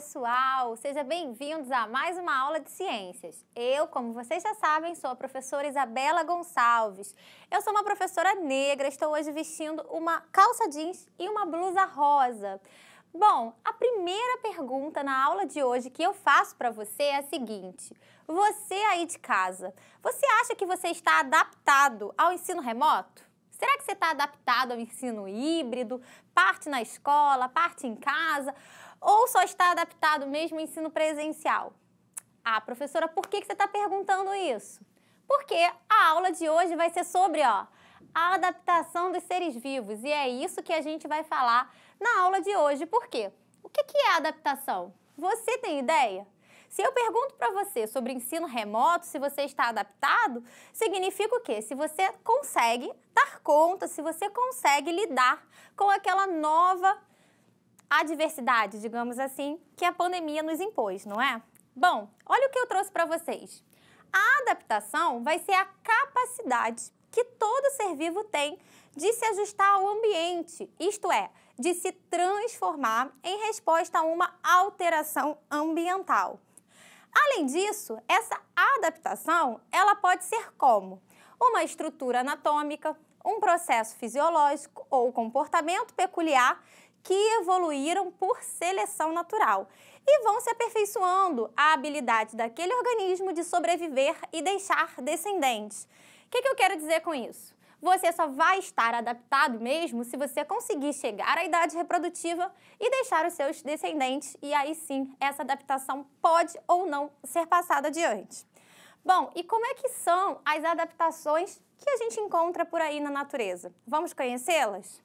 pessoal! Sejam bem-vindos a mais uma aula de ciências. Eu, como vocês já sabem, sou a professora Isabela Gonçalves. Eu sou uma professora negra, estou hoje vestindo uma calça jeans e uma blusa rosa. Bom, a primeira pergunta na aula de hoje que eu faço para você é a seguinte: você aí de casa, você acha que você está adaptado ao ensino remoto? Será que você está adaptado ao ensino híbrido, parte na escola, parte em casa? Ou só está adaptado mesmo ao ensino presencial? Ah, professora, por que você está perguntando isso? Porque a aula de hoje vai ser sobre ó, a adaptação dos seres vivos e é isso que a gente vai falar na aula de hoje. Por quê? O que é adaptação? Você tem ideia? Se eu pergunto para você sobre ensino remoto, se você está adaptado, significa o quê? Se você consegue dar conta, se você consegue lidar com aquela nova adversidade, digamos assim, que a pandemia nos impôs, não é? Bom, olha o que eu trouxe para vocês. A adaptação vai ser a capacidade que todo ser vivo tem de se ajustar ao ambiente, isto é, de se transformar em resposta a uma alteração ambiental. Além disso, essa adaptação, ela pode ser como uma estrutura anatômica, um processo fisiológico ou comportamento peculiar que evoluíram por seleção natural e vão se aperfeiçoando a habilidade daquele organismo de sobreviver e deixar descendentes. O que, que eu quero dizer com isso? Você só vai estar adaptado mesmo se você conseguir chegar à idade reprodutiva e deixar os seus descendentes, e aí sim essa adaptação pode ou não ser passada adiante. Bom, e como é que são as adaptações que a gente encontra por aí na natureza? Vamos conhecê-las?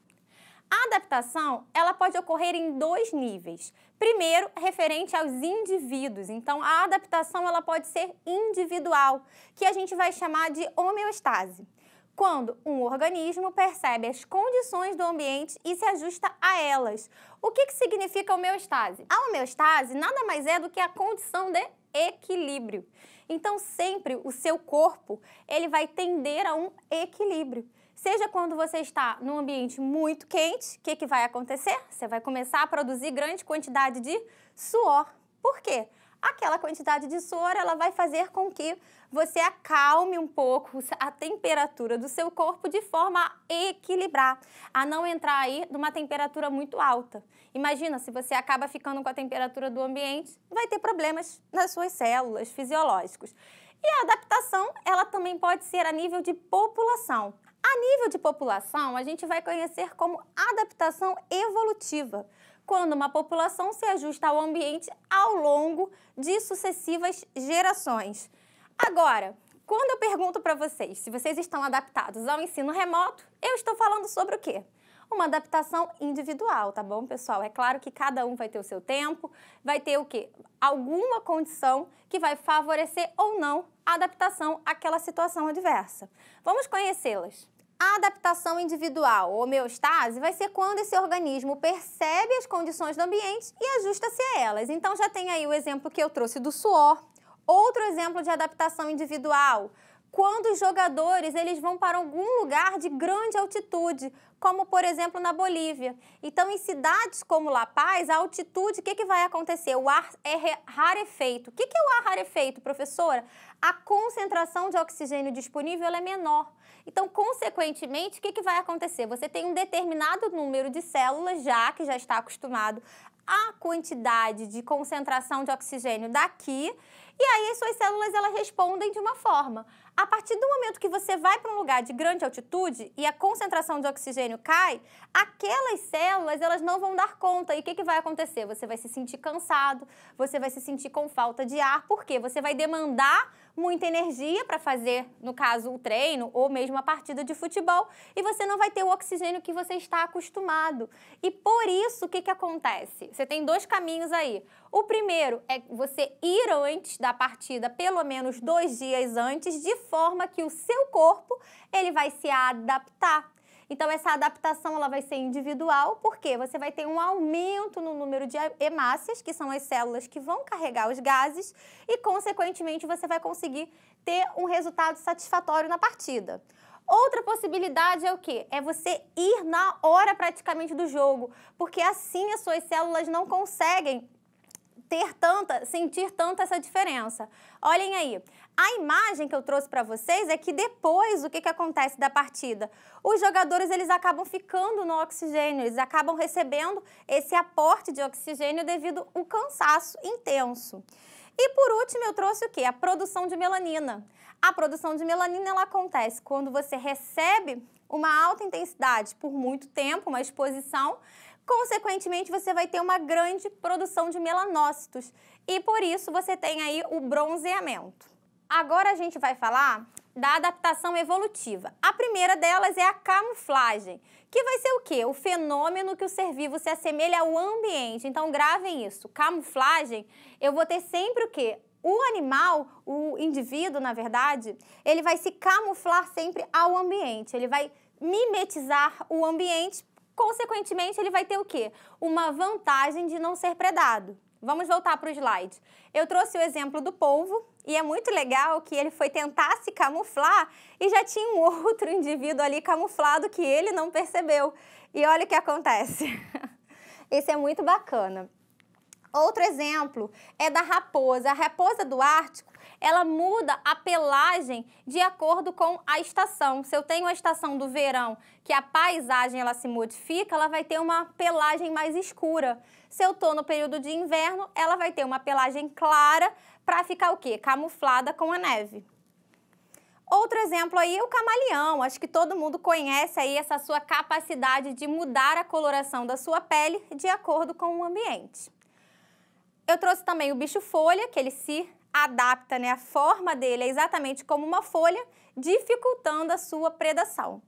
A adaptação, ela pode ocorrer em dois níveis. Primeiro, referente aos indivíduos. Então, a adaptação ela pode ser individual, que a gente vai chamar de homeostase. Quando um organismo percebe as condições do ambiente e se ajusta a elas. O que, que significa homeostase? A homeostase nada mais é do que a condição de equilíbrio. Então, sempre o seu corpo ele vai tender a um equilíbrio. Seja quando você está num ambiente muito quente, o que, que vai acontecer? Você vai começar a produzir grande quantidade de suor. Por quê? Aquela quantidade de suor ela vai fazer com que você acalme um pouco a temperatura do seu corpo de forma a equilibrar, a não entrar aí numa temperatura muito alta. Imagina, se você acaba ficando com a temperatura do ambiente, vai ter problemas nas suas células fisiológicos. E a adaptação, ela também pode ser a nível de população. A nível de população, a gente vai conhecer como adaptação evolutiva, quando uma população se ajusta ao ambiente ao longo de sucessivas gerações. Agora, quando eu pergunto para vocês se vocês estão adaptados ao ensino remoto, eu estou falando sobre o quê? Uma adaptação individual, tá bom, pessoal? É claro que cada um vai ter o seu tempo, vai ter o quê? Alguma condição que vai favorecer ou não a adaptação àquela situação adversa. Vamos conhecê-las. A adaptação individual, homeostase, vai ser quando esse organismo percebe as condições do ambiente e ajusta-se a elas. Então já tem aí o exemplo que eu trouxe do suor. Outro exemplo de adaptação individual, quando os jogadores eles vão para algum lugar de grande altitude, como por exemplo na Bolívia. Então, em cidades como La Paz, a altitude, o que, que vai acontecer? O ar é rarefeito. O que, que é o ar rarefeito, professora? A concentração de oxigênio disponível é menor. Então, consequentemente, o que, que vai acontecer? Você tem um determinado número de células já, que já está acostumado à quantidade de concentração de oxigênio daqui, e aí as suas células elas respondem de uma forma. A partir do momento que você vai para um lugar de grande altitude e a concentração de oxigênio cai, aquelas células elas não vão dar conta. E o que, que vai acontecer? Você vai se sentir cansado, você vai se sentir com falta de ar, porque você vai demandar muita energia para fazer, no caso, o treino ou mesmo a partida de futebol, e você não vai ter o oxigênio que você está acostumado. E por isso, o que, que acontece? Você tem dois caminhos aí. O primeiro é você ir antes da partida, pelo menos dois dias antes, de forma que o seu corpo ele vai se adaptar. Então, essa adaptação ela vai ser individual, porque você vai ter um aumento no número de hemácias, que são as células que vão carregar os gases, e, consequentemente, você vai conseguir ter um resultado satisfatório na partida. Outra possibilidade é o quê? É você ir na hora praticamente do jogo, porque assim as suas células não conseguem ter tanta, sentir tanto essa diferença. Olhem aí, a imagem que eu trouxe para vocês é que depois o que, que acontece da partida? Os jogadores eles acabam ficando no oxigênio, eles acabam recebendo esse aporte de oxigênio devido ao cansaço intenso. E por último eu trouxe o que? A produção de melanina. A produção de melanina ela acontece quando você recebe uma alta intensidade por muito tempo, uma exposição, Consequentemente, você vai ter uma grande produção de melanócitos e por isso você tem aí o bronzeamento. Agora a gente vai falar da adaptação evolutiva. A primeira delas é a camuflagem, que vai ser o quê? O fenômeno que o ser vivo se assemelha ao ambiente. Então gravem isso. Camuflagem, eu vou ter sempre o quê? O animal, o indivíduo, na verdade, ele vai se camuflar sempre ao ambiente. Ele vai mimetizar o ambiente Consequentemente, ele vai ter o quê? Uma vantagem de não ser predado. Vamos voltar para o slide. Eu trouxe o exemplo do polvo e é muito legal que ele foi tentar se camuflar e já tinha um outro indivíduo ali camuflado que ele não percebeu. E olha o que acontece. Esse é muito bacana. Outro exemplo é da raposa. A raposa do Ártico, ela muda a pelagem de acordo com a estação. Se eu tenho a estação do verão, que a paisagem ela se modifica, ela vai ter uma pelagem mais escura. Se eu estou no período de inverno, ela vai ter uma pelagem clara para ficar o quê? Camuflada com a neve. Outro exemplo aí é o camaleão. Acho que todo mundo conhece aí essa sua capacidade de mudar a coloração da sua pele de acordo com o ambiente. Eu trouxe também o bicho folha, que ele se adapta, né? A forma dele é exatamente como uma folha, dificultando a sua predação.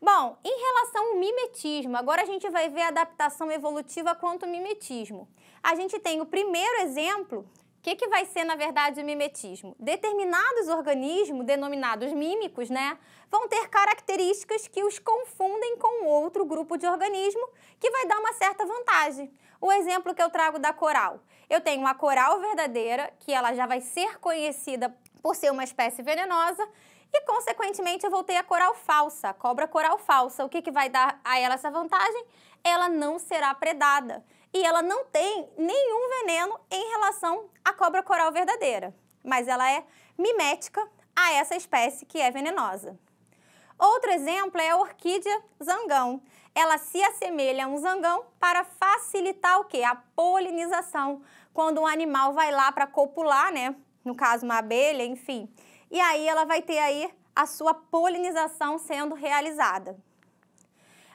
Bom, em relação ao mimetismo, agora a gente vai ver a adaptação evolutiva quanto ao mimetismo. A gente tem o primeiro exemplo. O que, que vai ser, na verdade, o mimetismo? Determinados organismos, denominados mímicos, né, vão ter características que os confundem com outro grupo de organismo, que vai dar uma certa vantagem. O exemplo que eu trago da coral. Eu tenho a coral verdadeira, que ela já vai ser conhecida por ser uma espécie venenosa, e, consequentemente, eu vou ter a coral falsa, a cobra coral falsa. O que, que vai dar a ela essa vantagem? Ela não será predada. E ela não tem nenhum veneno em relação à cobra coral verdadeira. Mas ela é mimética a essa espécie que é venenosa. Outro exemplo é a orquídea zangão ela se assemelha a um zangão para facilitar o quê? A polinização. Quando um animal vai lá para copular, né? No caso, uma abelha, enfim. E aí ela vai ter aí a sua polinização sendo realizada.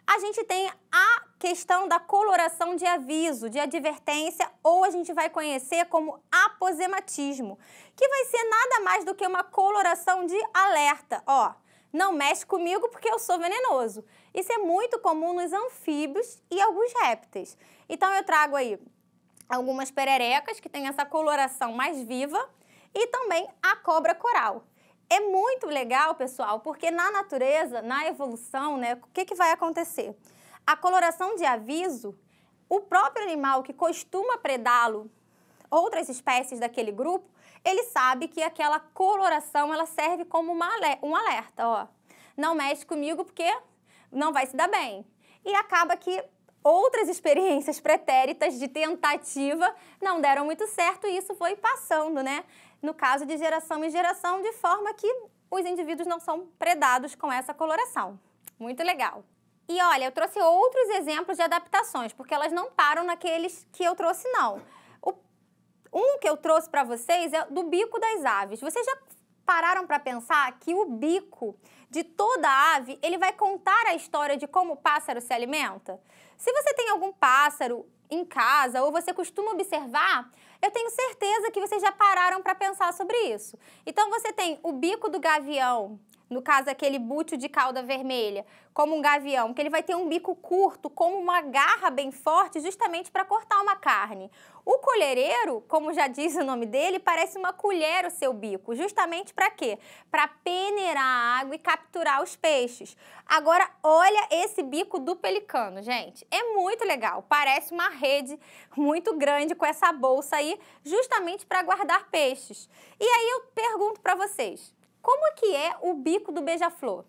A gente tem a questão da coloração de aviso, de advertência, ou a gente vai conhecer como aposematismo, que vai ser nada mais do que uma coloração de alerta. Ó, não mexe comigo porque eu sou venenoso. Isso é muito comum nos anfíbios e alguns répteis. Então eu trago aí algumas pererecas que têm essa coloração mais viva e também a cobra coral. É muito legal, pessoal, porque na natureza, na evolução, né, o que, que vai acontecer? A coloração de aviso, o próprio animal que costuma predá-lo, outras espécies daquele grupo, ele sabe que aquela coloração ela serve como uma, um alerta, ó. Não mexe comigo porque não vai se dar bem. E acaba que outras experiências pretéritas de tentativa não deram muito certo e isso foi passando, né? No caso de geração em geração, de forma que os indivíduos não são predados com essa coloração. Muito legal. E olha, eu trouxe outros exemplos de adaptações, porque elas não param naqueles que eu trouxe, não. Um que eu trouxe para vocês é do bico das aves. Vocês já pararam para pensar que o bico de toda ave, ele vai contar a história de como o pássaro se alimenta? Se você tem algum pássaro em casa ou você costuma observar, eu tenho certeza que vocês já pararam para pensar sobre isso. Então você tem o bico do gavião, no caso aquele bútio de cauda vermelha, como um gavião, que ele vai ter um bico curto, como uma garra bem forte, justamente para cortar uma carne. O colhereiro, como já diz o nome dele, parece uma colher o seu bico, justamente para quê? Para peneirar a água e capturar os peixes. Agora, olha esse bico do pelicano, gente. É muito legal, parece uma rede muito grande com essa bolsa aí, justamente para guardar peixes. E aí eu pergunto para vocês, como que é o bico do beija-flor?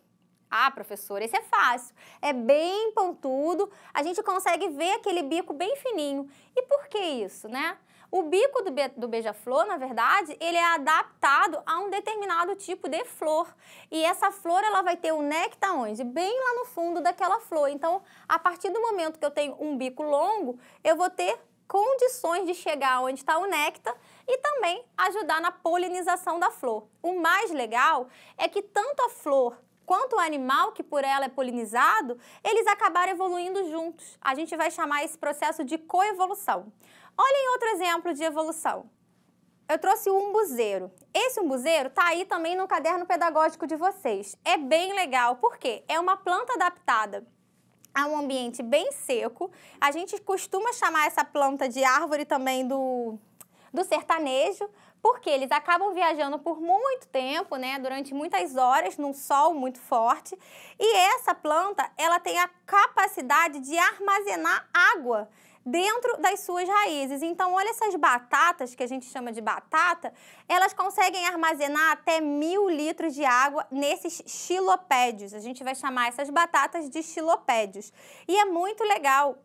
Ah, professor, esse é fácil. É bem pontudo, a gente consegue ver aquele bico bem fininho. E por que isso, né? O bico do, be do beija-flor, na verdade, ele é adaptado a um determinado tipo de flor. E essa flor, ela vai ter o néctar onde? Bem lá no fundo daquela flor. Então, a partir do momento que eu tenho um bico longo, eu vou ter condições de chegar onde está o néctar e também ajudar na polinização da flor. O mais legal é que tanto a flor quanto o animal que por ela é polinizado, eles acabaram evoluindo juntos. A gente vai chamar esse processo de coevolução. Olhem outro exemplo de evolução. Eu trouxe o umbuzeiro. Esse umbuzeiro está aí também no caderno pedagógico de vocês. É bem legal, porque é uma planta adaptada a um ambiente bem seco. A gente costuma chamar essa planta de árvore também do, do sertanejo, porque eles acabam viajando por muito tempo, né, durante muitas horas, num sol muito forte. E essa planta, ela tem a capacidade de armazenar água dentro das suas raízes. Então, olha essas batatas, que a gente chama de batata, elas conseguem armazenar até mil litros de água nesses xilopédios. A gente vai chamar essas batatas de xilopédios. E é muito legal,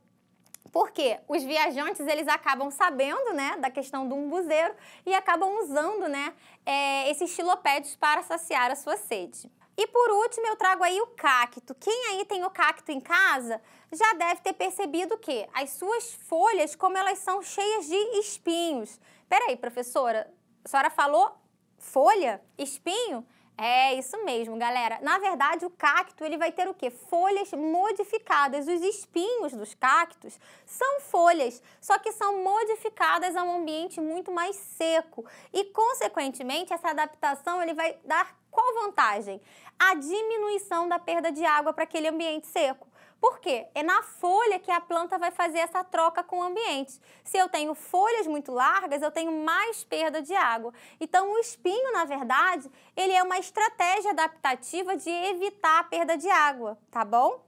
porque os viajantes eles acabam sabendo né, da questão do umbuzeiro e acabam usando né, é, esses xilopédios para saciar a sua sede. E por último, eu trago aí o cacto. Quem aí tem o cacto em casa já deve ter percebido que as suas folhas, como elas são cheias de espinhos. Peraí, professora, a senhora falou folha? Espinho? É isso mesmo, galera. Na verdade, o cacto ele vai ter o quê? Folhas modificadas. Os espinhos dos cactos são folhas, só que são modificadas a um ambiente muito mais seco. E, consequentemente, essa adaptação ele vai dar qual vantagem? A diminuição da perda de água para aquele ambiente seco. Por quê? É na folha que a planta vai fazer essa troca com o ambiente. Se eu tenho folhas muito largas, eu tenho mais perda de água. Então, o espinho, na verdade, ele é uma estratégia adaptativa de evitar a perda de água, tá bom?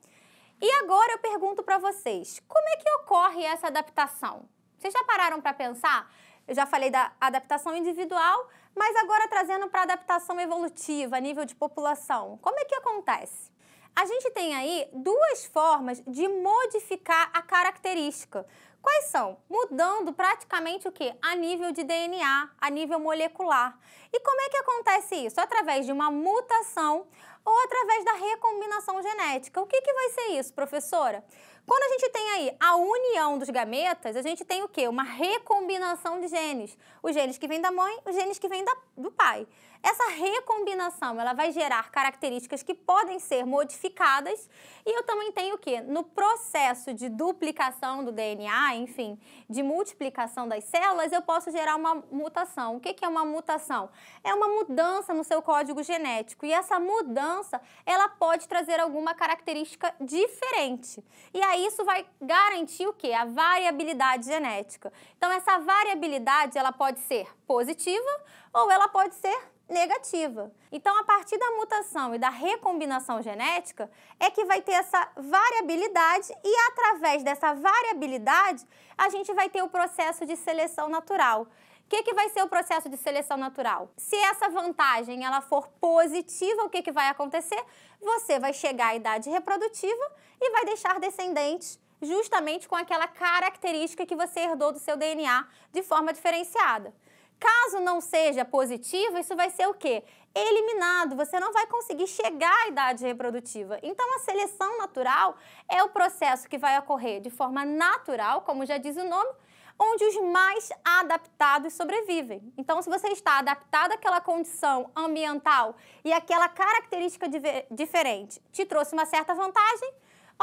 E agora eu pergunto para vocês, como é que ocorre essa adaptação? Vocês já pararam para pensar? Eu já falei da adaptação individual, mas agora trazendo para adaptação evolutiva a nível de população. Como é que acontece? A gente tem aí duas formas de modificar a característica. Quais são? Mudando praticamente o que? A nível de DNA, a nível molecular. E como é que acontece isso? Através de uma mutação ou através da recombinação genética. O que, que vai ser isso, professora? Quando a gente tem aí a união dos gametas, a gente tem o quê? Uma recombinação de genes. Os genes que vêm da mãe, os genes que vêm da, do pai. Essa recombinação, ela vai gerar características que podem ser modificadas e eu também tenho o quê? No processo de duplicação do DNA, enfim, de multiplicação das células, eu posso gerar uma mutação. O que é uma mutação? É uma mudança no seu código genético e essa mudança, ela pode trazer alguma característica diferente. E aí isso vai garantir o quê? A variabilidade genética. Então essa variabilidade, ela pode ser positiva ou ela pode ser negativa. Então, a partir da mutação e da recombinação genética, é que vai ter essa variabilidade e, através dessa variabilidade, a gente vai ter o processo de seleção natural. O que, que vai ser o processo de seleção natural? Se essa vantagem ela for positiva, o que, que vai acontecer? Você vai chegar à idade reprodutiva e vai deixar descendentes justamente com aquela característica que você herdou do seu DNA de forma diferenciada. Caso não seja positivo, isso vai ser o quê? Eliminado, você não vai conseguir chegar à idade reprodutiva. Então, a seleção natural é o processo que vai ocorrer de forma natural, como já diz o nome, onde os mais adaptados sobrevivem. Então, se você está adaptado àquela condição ambiental e aquela característica diferente te trouxe uma certa vantagem,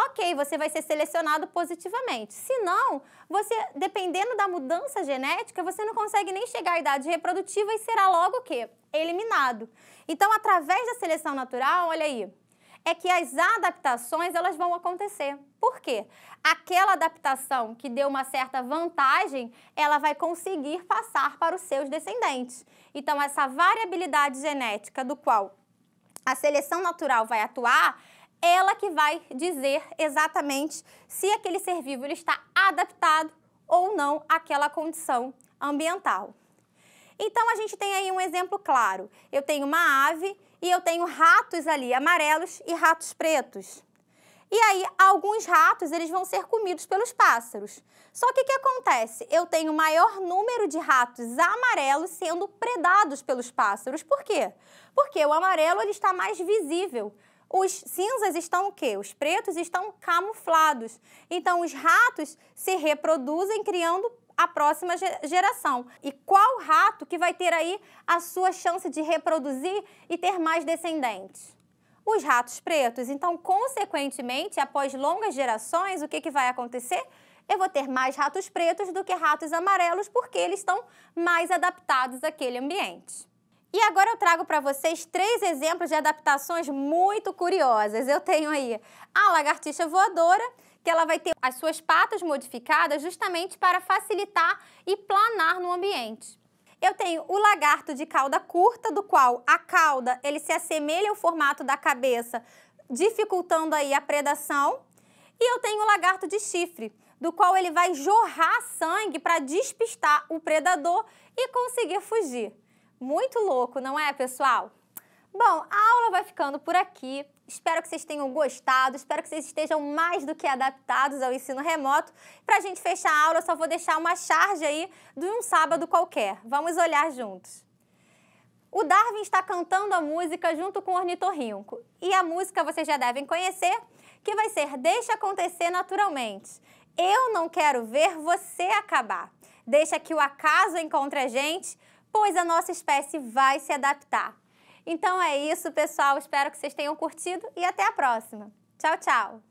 ok, você vai ser selecionado positivamente. Se não, você, dependendo da mudança genética, você não consegue nem chegar à idade reprodutiva e será logo o quê? Eliminado. Então, através da seleção natural, olha aí, é que as adaptações elas vão acontecer. Por quê? Aquela adaptação que deu uma certa vantagem, ela vai conseguir passar para os seus descendentes. Então, essa variabilidade genética do qual a seleção natural vai atuar, ela que vai dizer exatamente se aquele ser vivo ele está adaptado ou não àquela condição ambiental. Então a gente tem aí um exemplo claro. Eu tenho uma ave e eu tenho ratos ali amarelos e ratos pretos. E aí, alguns ratos, eles vão ser comidos pelos pássaros. Só que o que acontece? Eu tenho maior número de ratos amarelos sendo predados pelos pássaros. Por quê? Porque o amarelo ele está mais visível. Os cinzas estão o quê? Os pretos estão camuflados. Então, os ratos se reproduzem criando a próxima geração. E qual rato que vai ter aí a sua chance de reproduzir e ter mais descendentes? Os ratos pretos. Então, consequentemente, após longas gerações, o que, que vai acontecer? Eu vou ter mais ratos pretos do que ratos amarelos, porque eles estão mais adaptados àquele ambiente. E agora eu trago para vocês três exemplos de adaptações muito curiosas. Eu tenho aí a lagartixa voadora, que ela vai ter as suas patas modificadas justamente para facilitar e planar no ambiente. Eu tenho o lagarto de cauda curta, do qual a cauda ele se assemelha ao formato da cabeça, dificultando aí a predação. E eu tenho o lagarto de chifre, do qual ele vai jorrar sangue para despistar o predador e conseguir fugir. Muito louco, não é, pessoal? Bom, a aula vai ficando por aqui. Espero que vocês tenham gostado, espero que vocês estejam mais do que adaptados ao ensino remoto. Para a gente fechar a aula, eu só vou deixar uma charge aí de um sábado qualquer. Vamos olhar juntos. O Darwin está cantando a música junto com o ornitorrinco. E a música vocês já devem conhecer, que vai ser Deixa acontecer naturalmente. Eu não quero ver você acabar. Deixa que o acaso encontre a gente, pois a nossa espécie vai se adaptar. Então é isso, pessoal. Espero que vocês tenham curtido e até a próxima. Tchau, tchau!